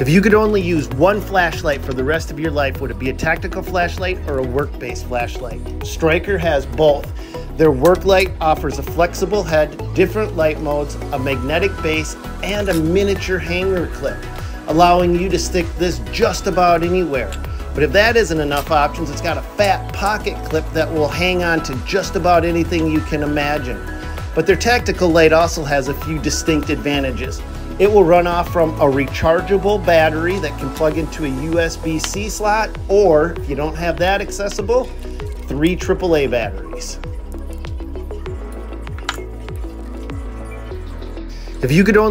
If you could only use one flashlight for the rest of your life, would it be a tactical flashlight or a work-based flashlight? Striker has both. Their work light offers a flexible head, different light modes, a magnetic base, and a miniature hanger clip, allowing you to stick this just about anywhere. But if that isn't enough options, it's got a fat pocket clip that will hang on to just about anything you can imagine. But their tactical light also has a few distinct advantages. It will run off from a rechargeable battery that can plug into a USB-C slot, or if you don't have that accessible, three AAA batteries. If you could only